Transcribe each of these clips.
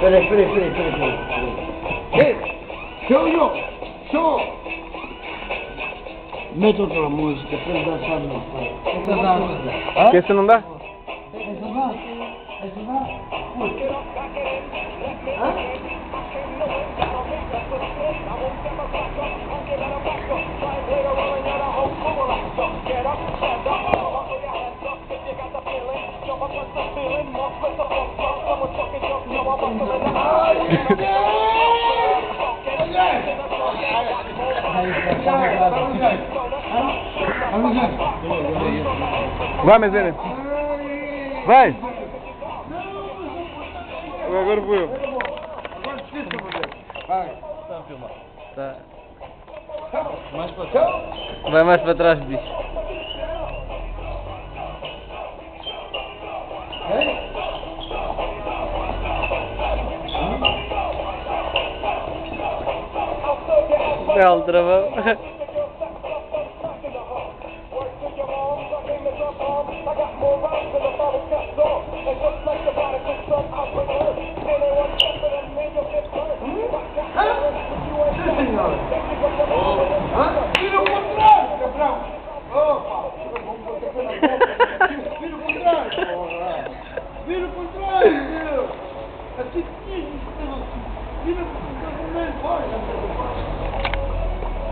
Peraí, peraí, peraí, peraí, peraí. Ei, show yo, show. Mete outra música pra ele dançar no pai. Outra dança. Que esse não dá? Essa dá? Essa dá? Hã? Vai, Mezenê. Vai. Agora fui eu. Tá. Mais pra cá. Vai mais para trás, bicho. O contrário, Ne aldıramam. Vira por trás, meu! Assim, isso, Vira por trás, meu! Olha, meu!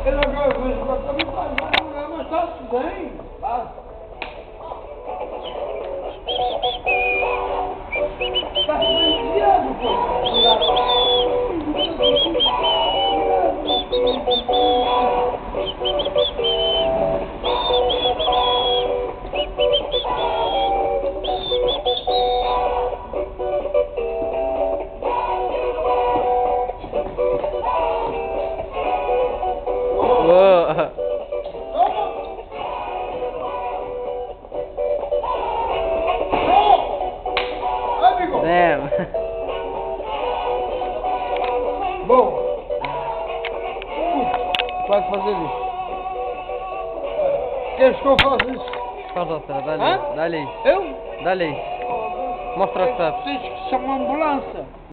Ele agora vai também faz, mas tá tudo bem. Tá. Bom. Pode fazer isso. Queres que eu faça isso? Faz outra, dá-lhe. Dá-lhe aí. Eu? Dá-lhe aí. Mostra o que sabes. Tens que chamar uma ambulância.